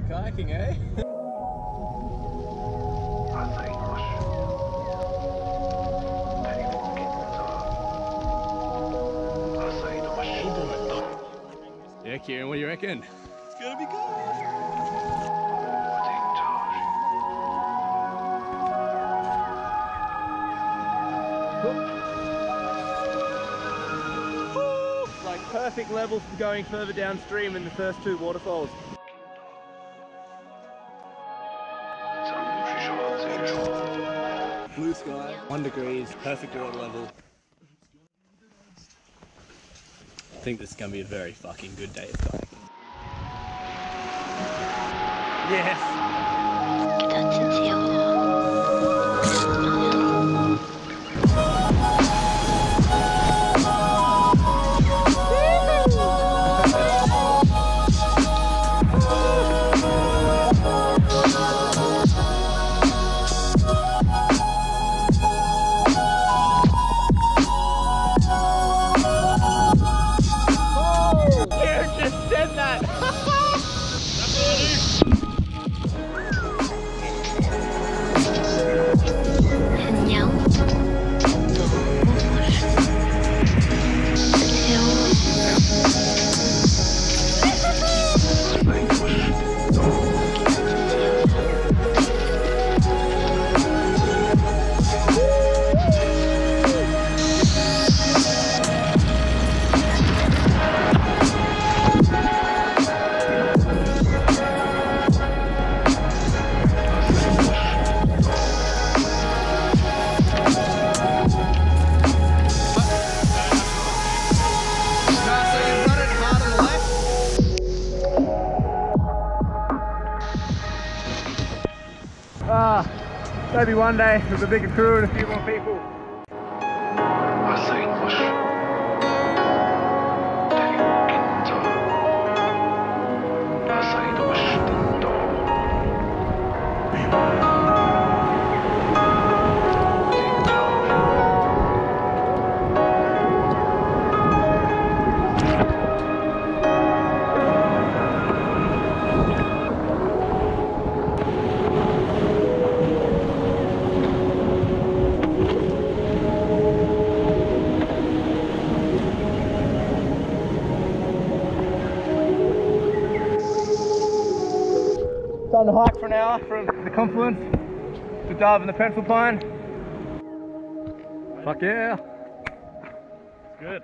go kayaking, eh? Yeah, Kieran, what do you reckon? It's gonna be good. Like perfect level for going further downstream in the first two waterfalls. Blue sky, one degrees, perfect water level. I think this is gonna be a very fucking good day of kayaking. Yes! Ah, maybe one day with a bigger crew and a few more people. Time to hike for an hour from the confluence to Dove and the Pencil Pine. Fuck yeah. It's good.